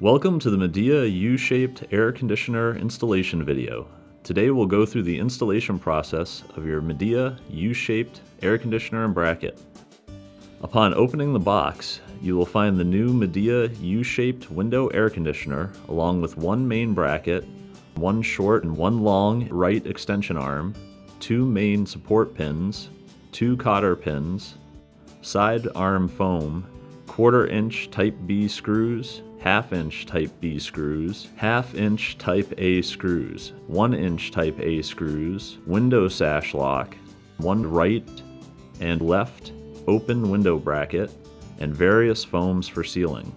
Welcome to the Midea U-shaped air conditioner installation video. Today we'll go through the installation process of your Midea U-shaped air conditioner and bracket. Upon opening the box, you will find the new Midea U-shaped window air conditioner along with one main bracket, one short and one long right extension arm, two main support pins, two cotter pins, side arm foam, quarter inch type B screws, half inch type B screws, half inch type A screws, one inch type A screws, window sash lock, one right and left open window bracket, and various foams for sealing.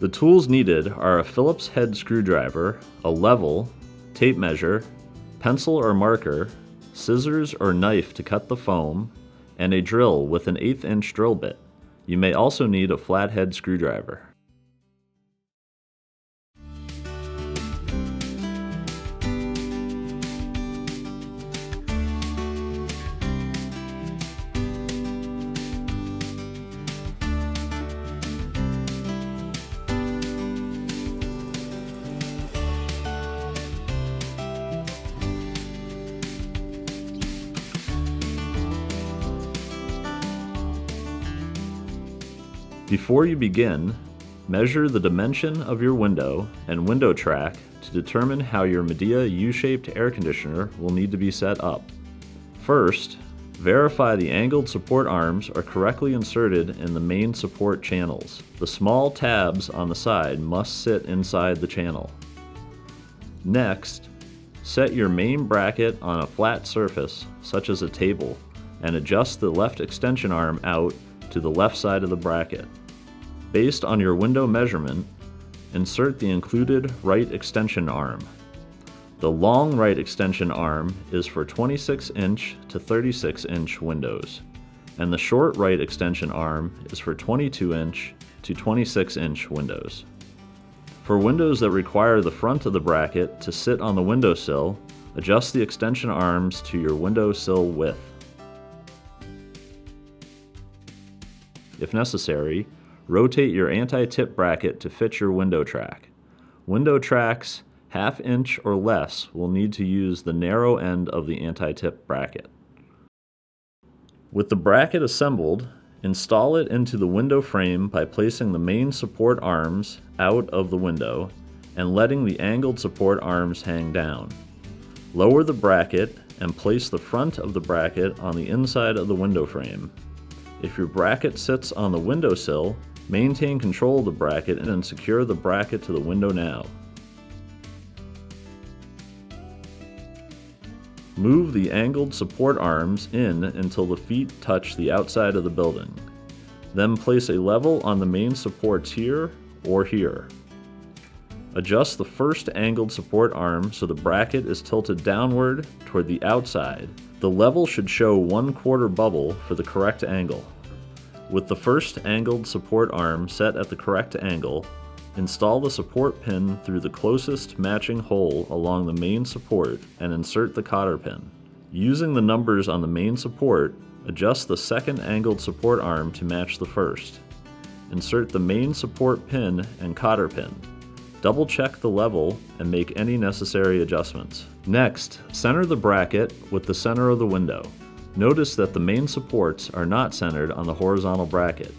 The tools needed are a Phillips head screwdriver, a level, tape measure, pencil or marker, scissors or knife to cut the foam, and a drill with an eighth inch drill bit. You may also need a flathead screwdriver. Before you begin, measure the dimension of your window and window track to determine how your Midea U-shaped air conditioner will need to be set up. First, verify the angled support arms are correctly inserted in the main support channels. The small tabs on the side must sit inside the channel. Next, set your main bracket on a flat surface, such as a table, and adjust the left extension arm out to the left side of the bracket. Based on your window measurement, insert the included right extension arm. The long right extension arm is for 26 inch to 36 inch windows, and the short right extension arm is for 22 inch to 26 inch windows. For windows that require the front of the bracket to sit on the windowsill, adjust the extension arms to your windowsill width. If necessary, Rotate your anti-tip bracket to fit your window track. Window tracks half inch or less will need to use the narrow end of the anti-tip bracket. With the bracket assembled, install it into the window frame by placing the main support arms out of the window and letting the angled support arms hang down. Lower the bracket and place the front of the bracket on the inside of the window frame. If your bracket sits on the windowsill, Maintain control of the bracket and then secure the bracket to the window now. Move the angled support arms in until the feet touch the outside of the building. Then place a level on the main supports here or here. Adjust the first angled support arm so the bracket is tilted downward toward the outside. The level should show one quarter bubble for the correct angle. With the first angled support arm set at the correct angle, install the support pin through the closest matching hole along the main support and insert the cotter pin. Using the numbers on the main support, adjust the second angled support arm to match the first. Insert the main support pin and cotter pin. Double check the level and make any necessary adjustments. Next, center the bracket with the center of the window. Notice that the main supports are not centered on the horizontal bracket,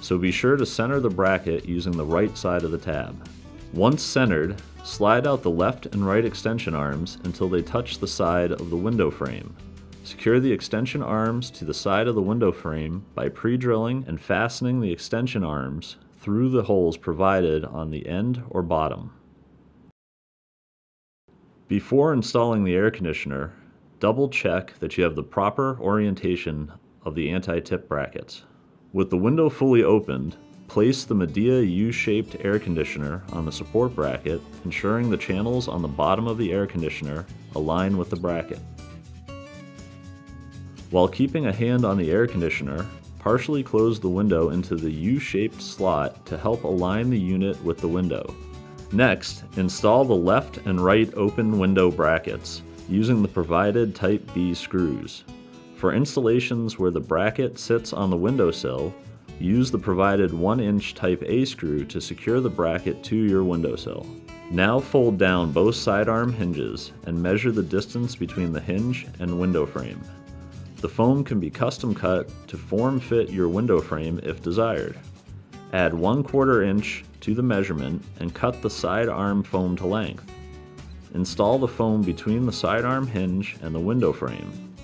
so be sure to center the bracket using the right side of the tab. Once centered, slide out the left and right extension arms until they touch the side of the window frame. Secure the extension arms to the side of the window frame by pre-drilling and fastening the extension arms through the holes provided on the end or bottom. Before installing the air conditioner, double check that you have the proper orientation of the anti-tip brackets. With the window fully opened, place the Midea U-shaped air conditioner on the support bracket, ensuring the channels on the bottom of the air conditioner align with the bracket. While keeping a hand on the air conditioner, partially close the window into the U-shaped slot to help align the unit with the window. Next, install the left and right open window brackets using the provided Type B screws. For installations where the bracket sits on the windowsill, use the provided 1 inch type A screw to secure the bracket to your windowsill. Now fold down both sidearm hinges and measure the distance between the hinge and window frame. The foam can be custom cut to form fit your window frame if desired. Add 1 quarter inch to the measurement and cut the side arm foam to length. Install the foam between the sidearm hinge and the window frame.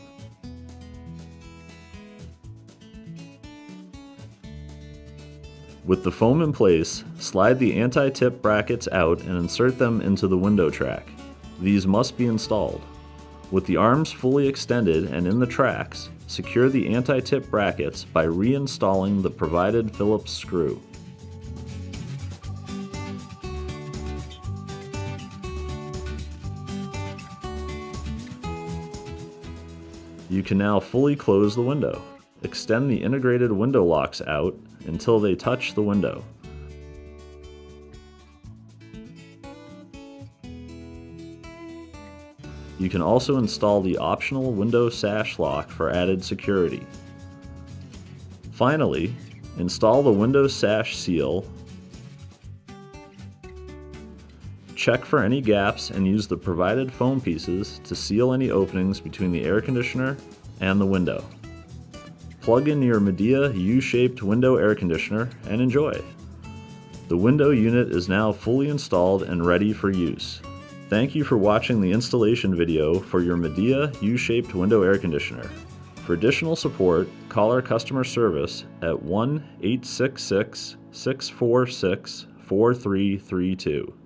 With the foam in place, slide the anti-tip brackets out and insert them into the window track. These must be installed. With the arms fully extended and in the tracks, secure the anti-tip brackets by reinstalling the provided Phillips screw. You can now fully close the window. Extend the integrated window locks out until they touch the window. You can also install the optional window sash lock for added security. Finally, install the window sash seal. Check for any gaps and use the provided foam pieces to seal any openings between the air conditioner and the window. Plug in your Midea U-shaped window air conditioner and enjoy. The window unit is now fully installed and ready for use. Thank you for watching the installation video for your Midea U-shaped window air conditioner. For additional support, call our customer service at 1 866 646 4332.